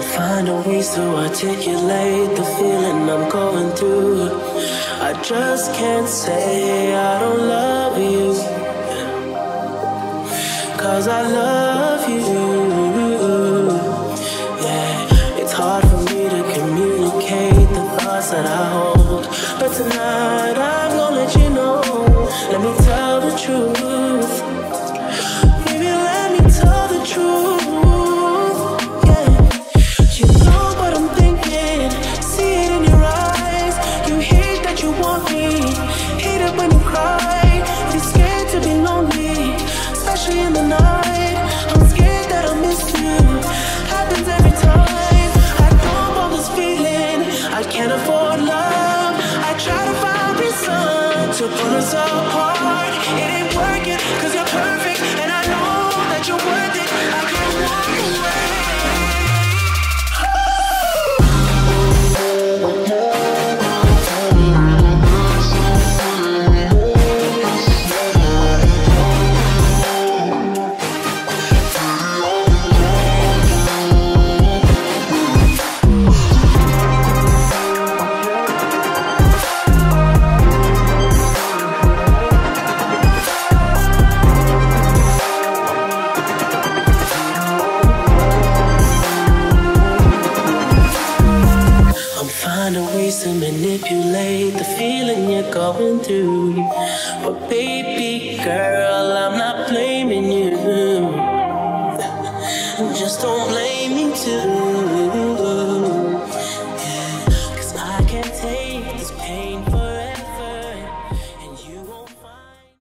find ways to articulate the feeling I'm going through. I just can't say I don't love you. Cause I love you. Yeah, it's hard for me to communicate the thoughts that I pull us apart. Ways to manipulate the feeling you're going through. But baby girl, I'm not blaming you. Just don't blame me too.